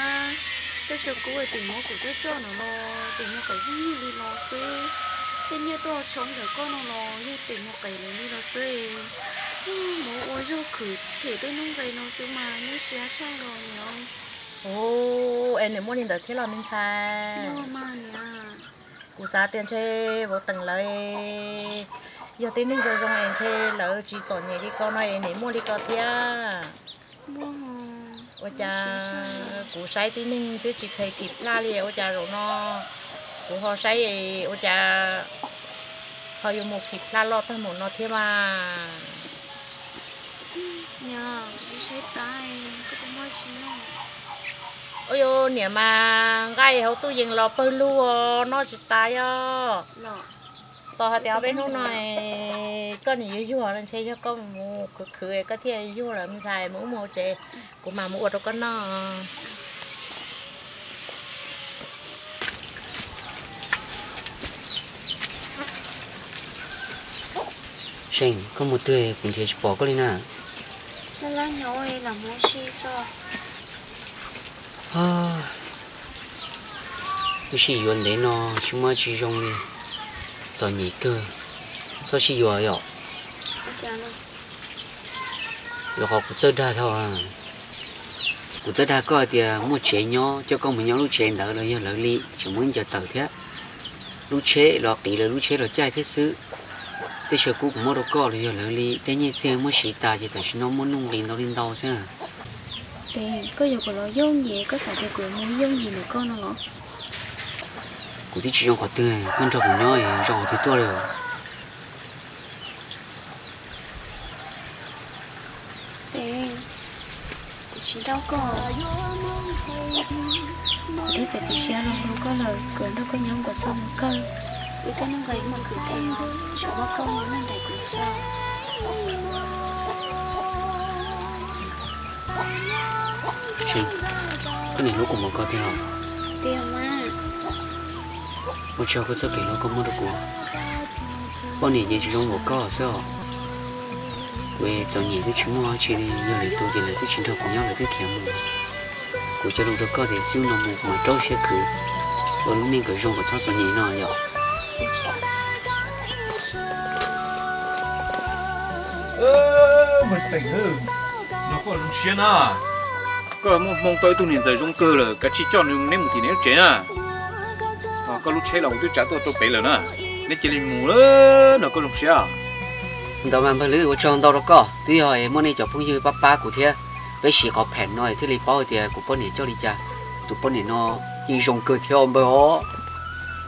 Speaker 2: tôi chưa cố để tỉnh mua của tôi cho nó lo tỉnh mua cái gì đi lo xưa tên như tôi chọn được con nó nó như tỉnh một cái này như nó sẽ mua ôi cho khử thể tôi nung về nó sẽ mà như xé sang rồi nhở
Speaker 3: ô em này muốn nhìn được thế là mình xài
Speaker 2: nó mà nè
Speaker 3: cụ sa tiền chơi vô tầng lấy giờ tiền nung rồi rồi em chơi lỡ chỉ chọn nhảy đi con này này mua đi con thia.
Speaker 2: Mua hồ
Speaker 3: ôi cha cụ sai tiền nên tôi chỉ thấy kịp la liền ôi cha rồi nó cụ họ sai ôi cha họ dùng một kịp la lo thôi một nó thế mà
Speaker 2: nhờ đi xếp lại có có mua gì nó.
Speaker 3: Ôi yo nè mà gai hậu tôi dừng lò bơi luôn nó chỉ tay á tao hạt téo bên hôm này con này yêu nên chơi cho con mua cứ cứ cái thiệt yêu là mình xài mũ mua chơi của mà mua đâu có nó
Speaker 5: Sheng, có một tươi cũng thế chứ bỏ có lên à?
Speaker 2: Nó lá nhỏ ấy là muốn xí
Speaker 5: xo. À, tôi chỉ
Speaker 2: yuan đấy nó,
Speaker 5: chúng mà chỉ dùng đi. Cho nhị cơ, sao chỉ yuan vậy? Rồi học cũng rất đa thôi à. Cũng rất đa coi thì à, một chế nhỏ, cho con mình nhỏ lúc chế đỡ là do lỡ lý, chỉ muốn giờ tờ thế. Lúc chế, lọt tỷ là lúc chế rồi chạy thế sự thế giờ cũng mua được cỏ rồi rồi đi thế như thế mới xịt ta thì tại nó muốn nung lên nó lên đâu chứ
Speaker 2: thế có giờ của nó dùng gì có xài cái của muốn dùng gì nữa con nó ngó
Speaker 5: cụ thì chỉ dùng tươi con trồng nó rồi thì tôi rồi
Speaker 2: thế cụ chỉ đâu có cụ thích sẽ chỉ xe luôn có lời cửa đâu có nhóm của trong cơ vì cái nó gây mà cứ em chỗ nó công nó này của sao
Speaker 5: Trình cái này lúc của một con thế nào?
Speaker 2: Tiền mà
Speaker 5: một chiều có sợ kể nó có mất được của. Bọn này chỉ trong một có sao? Về cho nhỉ cái chúng nó chỉ đi nhờ để tôi thì để cái chuyện thôi của nhau để cái kiếm mà của cho lúc đó có thể siêu nó một mà trâu sẽ cứ rồi lúc nên cái rong của cháu cho nhỉ nó nhở
Speaker 1: ơ tỉnh hư. Nó có lúc xuyên à? Có một mong tôi tu niệm giờ trong cơ là cái chỉ cho nên nếu một thì nếu chế à. À có lúc chế là một tôi trả tôi tôi bể rồi nè nên chỉ lên mù nữa nó có lúc à.
Speaker 5: Đó mà bây giờ của trong đó có. Tuy hỏi mỗi này cho phong như papa của thế bây giờ họ phèn nói thế li bao thì của bọn này cho đi cha. Tụi bọn này nó như rong cơ theo bởi họ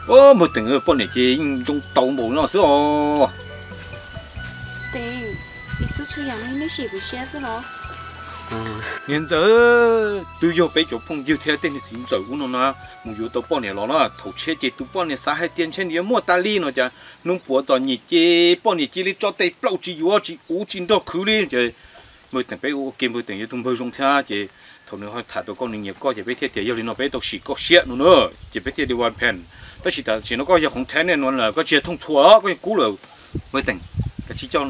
Speaker 1: ô một tỉnh ở bọn này chỉ trong tàu mù nó à
Speaker 2: tiền đi xuất xuất nhà nó chỉ của xe rồi nó
Speaker 1: hiện giờ tôi vô bây giờ phong yêu theo tên thì xin 走 nó nè một yếu tố bọn này nó là thầu chế chế tụ bao nhiêu xã hay tiền trên nhiều mua ta li nó chả nông bùa cho nhị chế bao nhiêu chế lấy cho tay bao chỉ yếu chỉ u chỉ đó khứ đi chứ mới từng bé ô kim mới từng yêu tung bơi rong theo chị thầu nữa họ thả tàu con nghiệp coi chị bé thiết thì yêu nó bé tàu chỉ có xiết nữa nữa chị bé thiết đi hoàn pen tất chỉ ta chỉ nó có giờ không thế nên nó là có chế thông chúa có cú rồi mới từng cái chỉ cho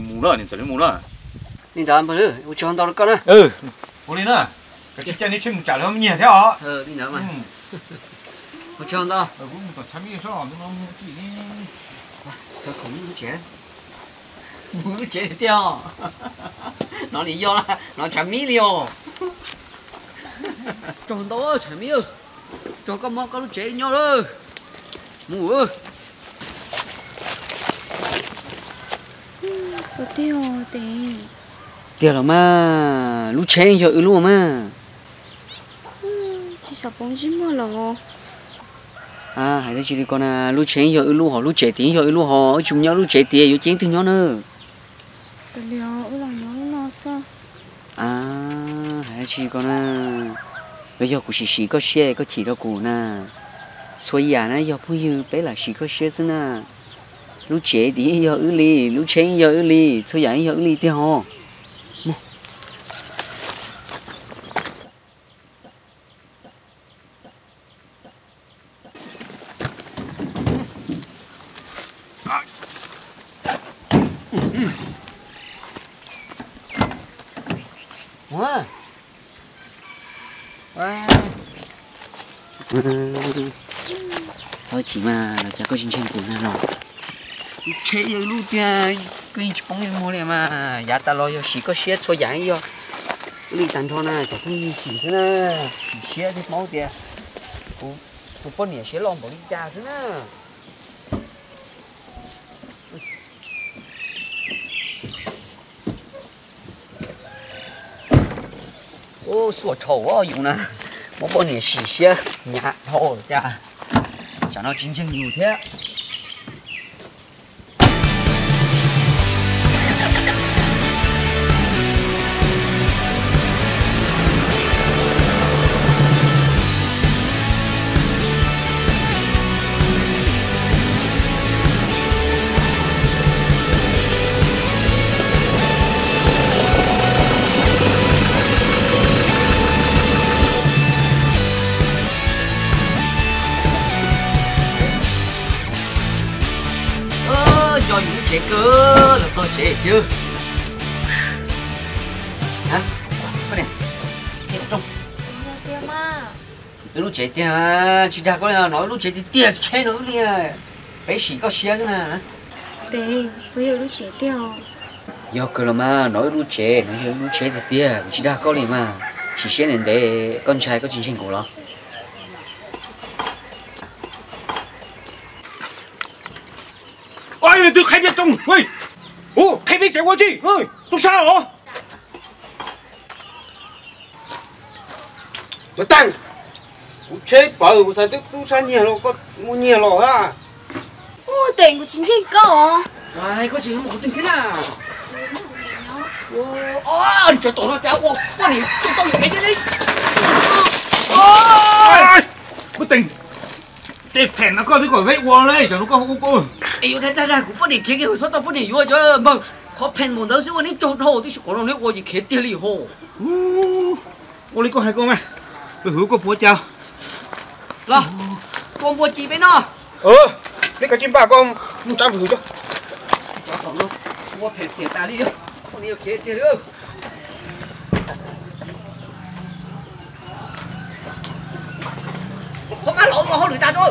Speaker 1: mù nữa nên giờ mù nữa
Speaker 5: đi đó mà nữa tôi chọn tao con á
Speaker 1: ừ ô đi nữa cái chỉ cho nên chuyện trả lời nhiều thế hả
Speaker 5: ờ đi đó mà
Speaker 1: ừ
Speaker 5: tôi chọn tao
Speaker 1: ờ cũng còn chăm gì sao nó kỹ
Speaker 5: tôi không muốn trẻ muốn trẻ tiêu nó lý do là nó chả mỹ liều chọn tao chả mỹ cho con mong con trẻ nhau đó mua
Speaker 2: có tiêu tê
Speaker 5: tiêu là mà lú chén cho giờ luôn mà.
Speaker 2: Chị sợ bóng gì mà lo
Speaker 5: à hay là chị đi con à lú chén giờ lú họ lú chè tiền cho giờ lú họ chúng nhau lú chè tiền giờ chén từ nhau nữa.
Speaker 2: Liệu làm nó nó sao?
Speaker 5: À hay là chỉ con à. Bây giờ cũng chỉ chỉ có xe có chỉ đâu cũng nè suy à nè giờ bây giờ bé là chỉ có xe xin nè 啊，路接的要有理，路钱要有理，做人要有理的 chế yêu lúc kia cứ chỉ bóng mua này mà giá ta lo chỉ có xe số giá yêu đi tàn thôi nè chả không chỉ thế nè xe thì máu tiền cũng cũng có nhiều xe lòng bỏ đi cha thế nè ô sủa trầu ó dùng nè một bọn này xì xe nhạt thôi cha chả nó chính chính nhiều thế trẻ chứ hả? Có nè cái trong
Speaker 2: nhà tiêu mà
Speaker 5: lúc trẻ thì chỉ đã có nói lúc thì tiền chơi nó liền bé xỉ có xe cái nè
Speaker 2: tệ bây giờ lúc trẻ tiêu
Speaker 5: giờ cơ là mà nói lúc trẻ nói lúc trẻ thì tiền chỉ đã có liền mà. Chỉ xe nên để con trai có chính trình của nó.
Speaker 1: Ôi tôi khai biết tung ôi ô khai biết chạy qua chi ôi tôi sao hả
Speaker 4: mà tăng cũng chế bảo một sao tôi tôi sao nhiều lo có mua nhiều lo ha
Speaker 2: ô tệ của chính trị cậu
Speaker 5: ai có chuyện một tình thế nào ôi cho tổ nó cháu ô con này tôi tôi cái đấy
Speaker 1: ôi bất tình để phèn nó coi với gọi vết qua đây cho nó có không có
Speaker 5: ê đây đây đây cũng có để kia cái hồi số tao có để vô cho mà có phèn một đứa xíu anh trộn hồ tôi sẽ có nó nếu gì kia tiền lì hồ.
Speaker 1: Ô lấy có hai con mà tôi hứa có bố chào
Speaker 5: là con mua chi với nó.
Speaker 1: Ờ lấy cả chim bà con một trăm hứa cho
Speaker 5: mua phèn xỉa ta đi được con yêu kia tiền được có cá lộn mà hôi người ta thôi.